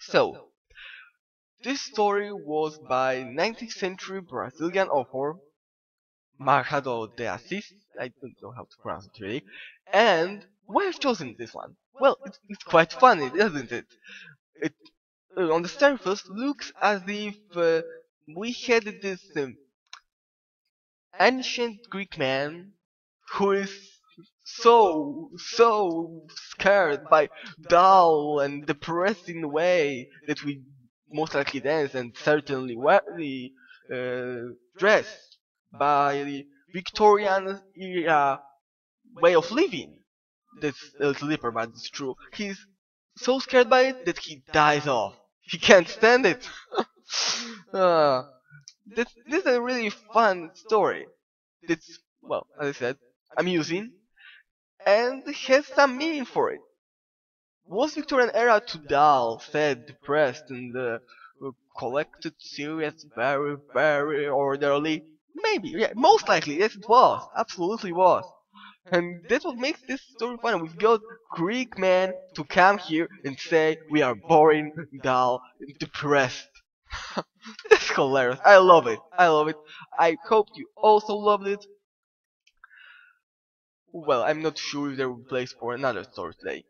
So, this story was by 19th century Brazilian author Machado de Assis, I don't know how to pronounce it really, and why I've chosen this one? Well, it's, it's quite funny, isn't it? It uh, on the surface looks as if uh, we had this um, ancient Greek man who is so so scared by dull and depressing way that we most likely dance and certainly the uh, dress by the Victorian era way of living. That's a little deeper, but it's true. He's so scared by it that he dies off. He can't stand it. uh, this, this is a really fun story. It's, well, as I said, amusing, and has some meaning for it. Was Victorian era too dull, sad, depressed, and uh, collected, serious, very, very orderly? Maybe, yeah, most likely, yes it was, absolutely was. And that's what makes this story fun. We've got Greek man to come here and say we are boring, dull, depressed. That's hilarious. I love it. I love it. I hope you also loved it. Well, I'm not sure if there will be place for another today.